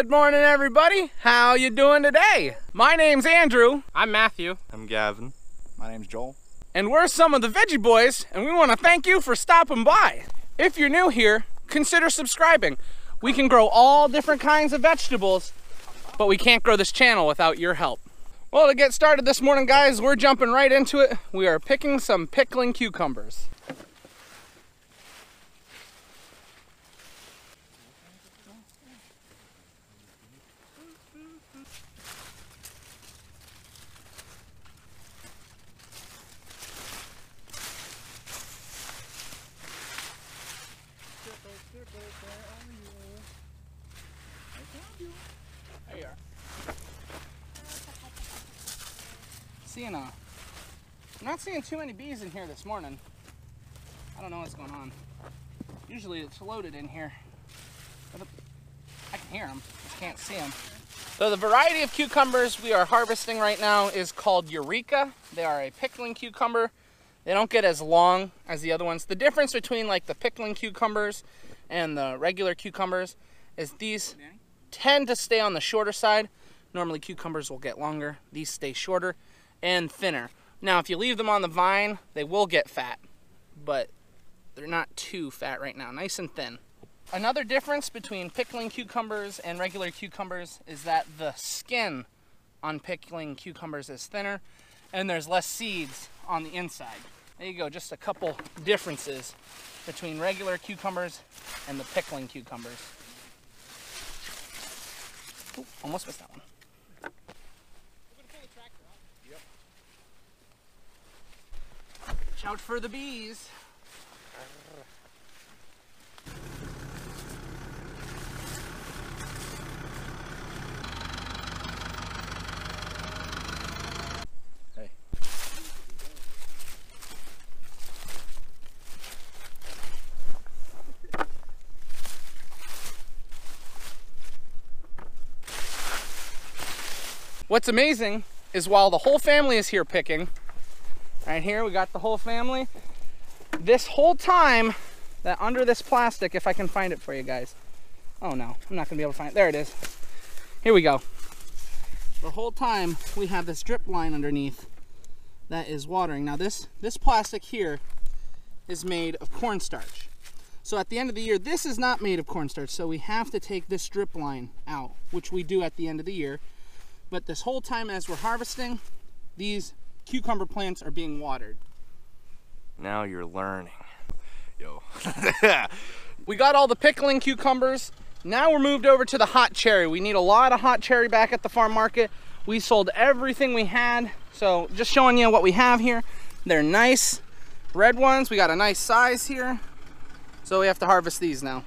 Good morning, everybody. How you doing today? My name's Andrew, I'm Matthew. I'm Gavin. My name's Joel. and we're some of the Veggie Boys, and we want to thank you for stopping by. If you're new here, consider subscribing. We can grow all different kinds of vegetables, but we can't grow this channel without your help. Well, to get started this morning, guys, we're jumping right into it. We are picking some pickling cucumbers. Seeing uh, I'm not seeing too many bees in here this morning. I don't know what's going on. Usually it's loaded in here. But I can hear them, just can't see them. So the variety of cucumbers we are harvesting right now is called Eureka. They are a pickling cucumber. They don't get as long as the other ones. The difference between like the pickling cucumbers and the regular cucumbers is these tend to stay on the shorter side. Normally cucumbers will get longer. These stay shorter and thinner. Now if you leave them on the vine, they will get fat, but they're not too fat right now, nice and thin. Another difference between pickling cucumbers and regular cucumbers is that the skin on pickling cucumbers is thinner and there's less seeds on the inside. There you go, just a couple differences between regular cucumbers and the pickling cucumbers. Ooh, almost missed that one. Shout for the bees. Hey. What's amazing is while the whole family is here picking, right here we got the whole family, this whole time that under this plastic, if I can find it for you guys. Oh no, I'm not gonna be able to find it. There it is. Here we go. The whole time we have this drip line underneath that is watering. Now this, this plastic here is made of cornstarch. So at the end of the year, this is not made of cornstarch, so we have to take this drip line out, which we do at the end of the year. But this whole time as we're harvesting, these cucumber plants are being watered. Now you're learning. Yo. We got all the pickling cucumbers. Now we're moved over to the hot cherry. We need a lot of hot cherry back at the farm market. We sold everything we had. So just showing you what we have here. They're nice red ones. We got a nice size here. So we have to harvest these now.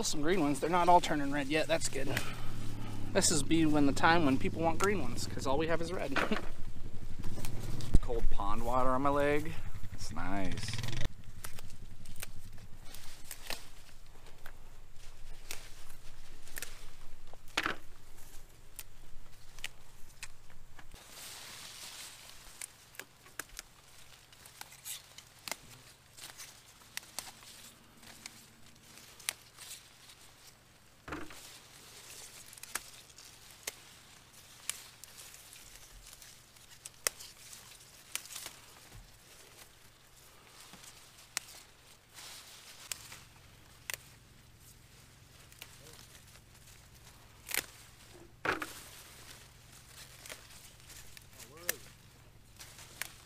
Still some green ones. They're not all turning red yet. That's good. This is be when the time when people want green ones because all we have is red. Cold pond water on my leg. It's nice.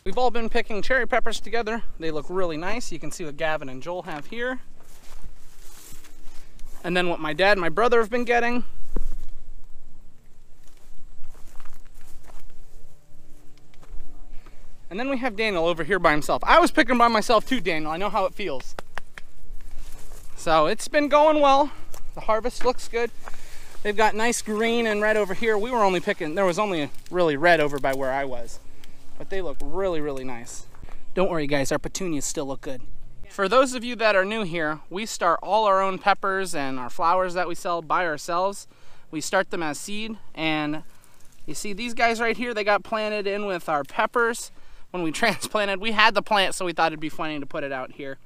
We've all been picking cherry peppers together. They look really nice. You can see what Gavin and Joel have here. And then what my dad and my brother have been getting. And then we have Daniel over here by himself. I was picking by myself too, Daniel. I know how it feels. So it's been going well. The harvest looks good. They've got nice green and red over here. We were only picking, there was only really red over by where I was. But they look really, really nice. Don't worry guys, our petunias still look good. For those of you that are new here, we start all our own peppers and our flowers that we sell by ourselves. We start them as seed and you see these guys right here, they got planted in with our peppers when we transplanted. We had the plant, so we thought it'd be funny to put it out here.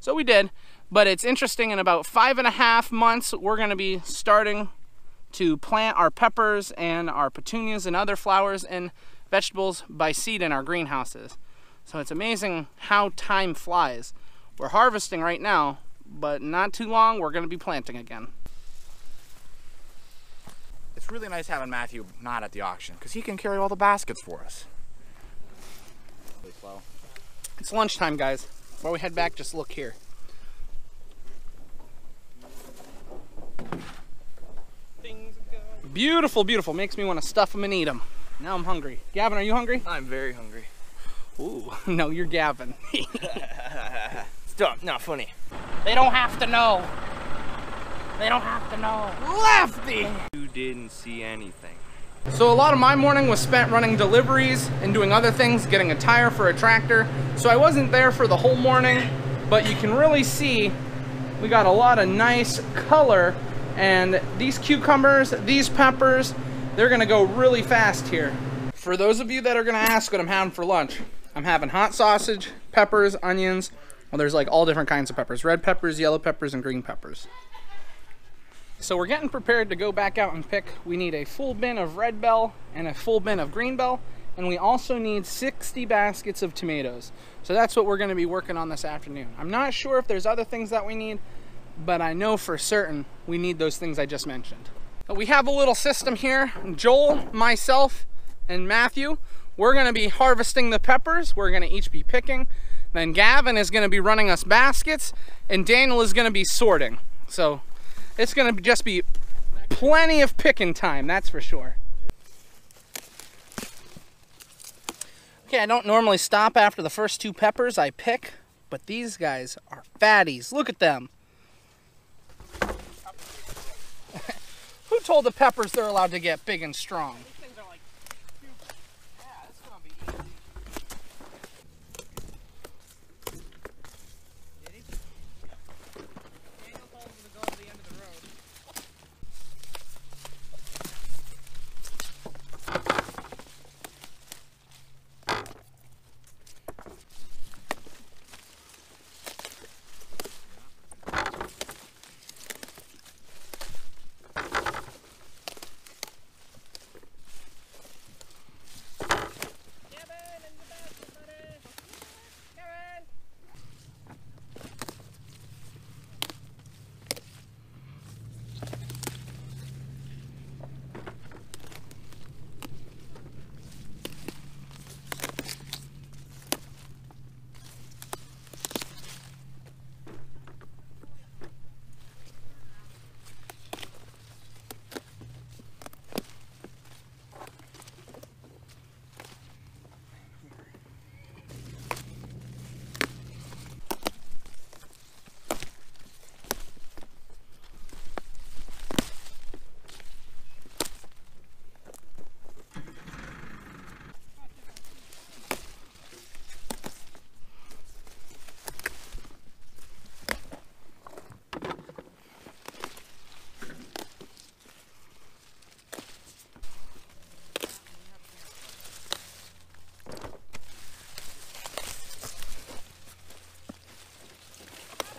So we did, but it's interesting in about five and a half months, we're gonna be starting to plant our peppers and our petunias and other flowers and vegetables by seed in our greenhouses. So it's amazing how time flies. We're harvesting right now, but not too long, we're gonna be planting again. It's really nice having Matthew not at the auction because he can carry all the baskets for us. It's lunchtime, guys. While we head back, just look here. Beautiful, beautiful. Makes me want to stuff them and eat them. Now I'm hungry. Gavin, are you hungry? I'm very hungry. Ooh, no, you're Gavin. Stop, not funny. they don't have to know. They don't have to know. Lefty! You didn't see anything. So a lot of my morning was spent running deliveries and doing other things, getting a tire for a tractor. So I wasn't there for the whole morning, but you can really see we got a lot of nice color and these cucumbers, these peppers, they're gonna go really fast here. For those of you that are gonna ask what I'm having for lunch, I'm having hot sausage, peppers, onions, well there's like all different kinds of peppers, red peppers, yellow peppers, and green peppers. So we're getting prepared to go back out and pick. We need a full bin of red bell and a full bin of green bell. And we also need 60 baskets of tomatoes. So that's what we're gonna be working on this afternoon. I'm not sure if there's other things that we need, but I know for certain we need those things I just mentioned. We have a little system here. Joel, myself, and Matthew, we're gonna be harvesting the peppers. We're gonna each be picking. Then Gavin is gonna be running us baskets, and Daniel is gonna be sorting. So it's gonna just be plenty of picking time, that's for sure. Okay, I don't normally stop after the first two peppers I pick, but these guys are fatties. Look at them. Told the peppers they're allowed to get big and strong?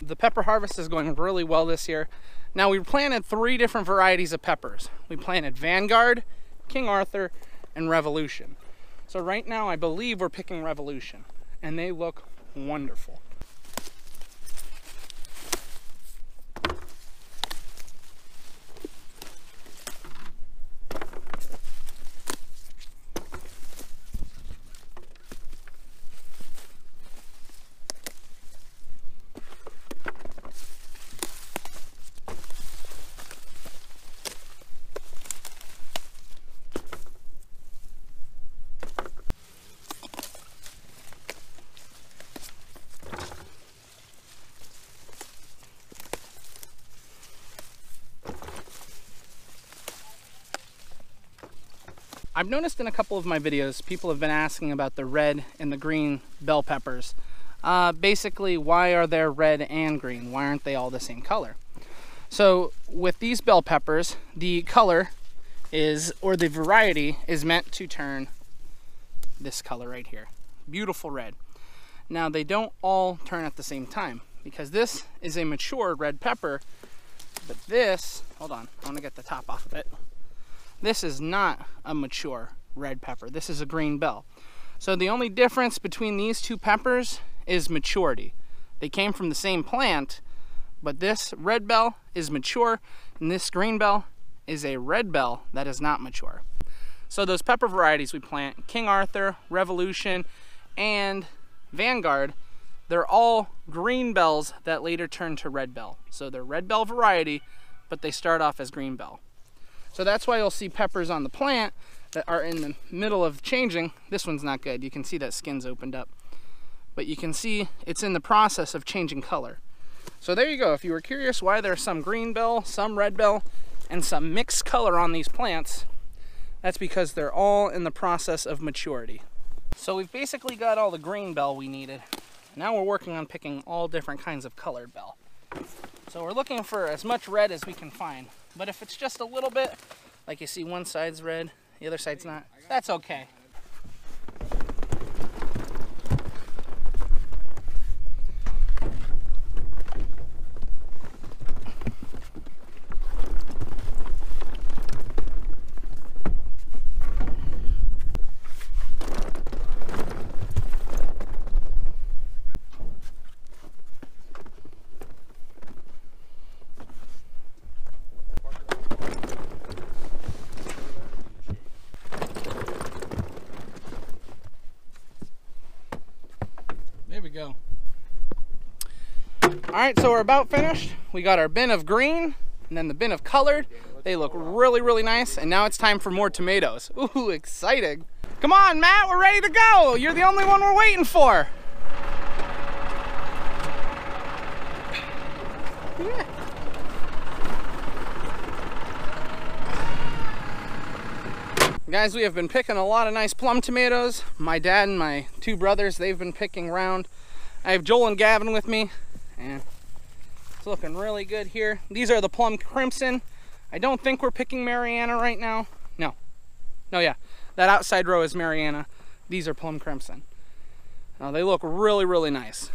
The pepper harvest is going really well this year. Now we planted three different varieties of peppers. We planted Vanguard, King Arthur, and Revolution. So right now I believe we're picking Revolution and they look wonderful. I've noticed in a couple of my videos, people have been asking about the red and the green bell peppers. Uh, basically, why are there red and green? Why aren't they all the same color? So with these bell peppers, the color is, or the variety is meant to turn this color right here. Beautiful red. Now they don't all turn at the same time because this is a mature red pepper, but this, hold on, I wanna get the top off of it. This is not a mature red pepper. This is a green bell. So the only difference between these two peppers is maturity. They came from the same plant, but this red bell is mature and this green bell is a red bell that is not mature. So those pepper varieties we plant, King Arthur, Revolution, and Vanguard, they're all green bells that later turn to red bell. So they're red bell variety, but they start off as green bell. So that's why you'll see peppers on the plant that are in the middle of changing. This one's not good. You can see that skin's opened up. But you can see it's in the process of changing color. So there you go. If you were curious why there's some green bell, some red bell, and some mixed color on these plants, that's because they're all in the process of maturity. So we've basically got all the green bell we needed. Now we're working on picking all different kinds of colored bell. So we're looking for as much red as we can find. But if it's just a little bit, like you see one side's red, the other side's not, that's okay. There we go. All right, so we're about finished. We got our bin of green and then the bin of colored. They look really, really nice. And now it's time for more tomatoes. Ooh, exciting. Come on, Matt, we're ready to go. You're the only one we're waiting for. Yeah. Guys, we have been picking a lot of nice plum tomatoes. My dad and my two brothers, they've been picking around. I have Joel and Gavin with me, and it's looking really good here. These are the plum crimson. I don't think we're picking Mariana right now. No. No, yeah. That outside row is Mariana. These are plum crimson. Uh, they look really, really nice.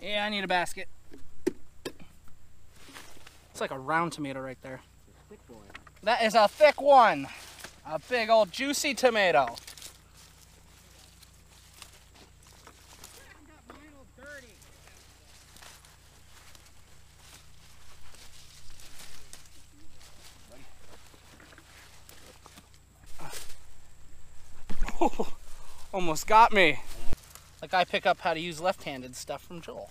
Yeah, I need a basket. Like a round tomato right there. That is a thick one. A big old juicy tomato. almost got me. Like I pick up how to use left-handed stuff from Joel.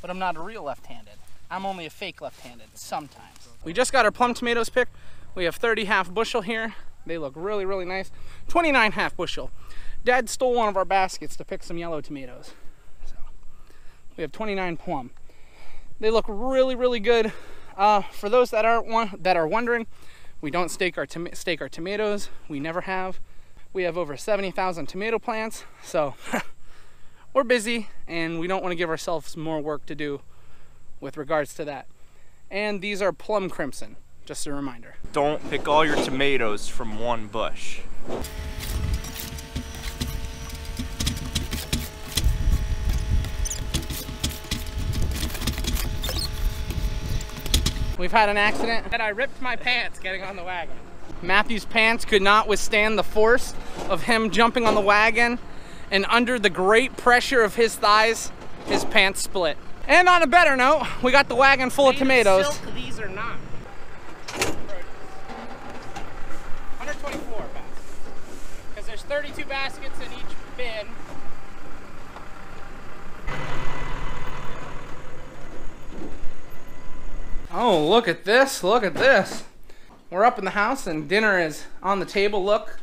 But I'm not a real left-handed. I'm only a fake left-handed sometimes. We just got our plum tomatoes picked. We have 30 half bushel here. They look really, really nice. 29 half bushel. Dad stole one of our baskets to pick some yellow tomatoes. So we have 29 plum. They look really, really good. Uh, for those that aren't one, that are wondering, we don't stake our stake our tomatoes. We never have. We have over 70,000 tomato plants, so we're busy and we don't want to give ourselves more work to do with regards to that. And these are plum crimson, just a reminder. Don't pick all your tomatoes from one bush. We've had an accident and I ripped my pants getting on the wagon. Matthew's pants could not withstand the force of him jumping on the wagon and under the great pressure of his thighs, his pants split. And on a better note, we got the wagon full of tomatoes. Silk, these are not. 124 baskets. Because there's 32 baskets in each bin. Oh, look at this, look at this. We're up in the house and dinner is on the table, look.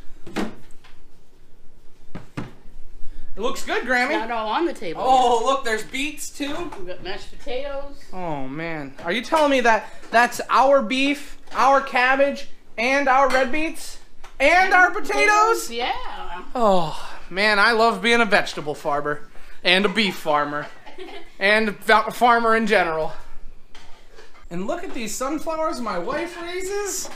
It looks good, Grammy. Not all on the table. Oh, look, there's beets too. We've got mashed potatoes. Oh man, are you telling me that that's our beef, our cabbage, and our red beets, and our potatoes? Yeah. Oh man, I love being a vegetable farmer, and a beef farmer, and a farmer in general. And look at these sunflowers my wife raises.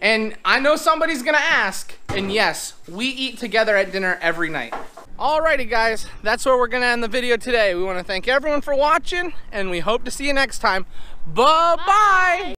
And I know somebody's gonna ask, and yes, we eat together at dinner every night. Alrighty guys, that's where we're gonna end the video today. We wanna thank everyone for watching, and we hope to see you next time. Bye-bye!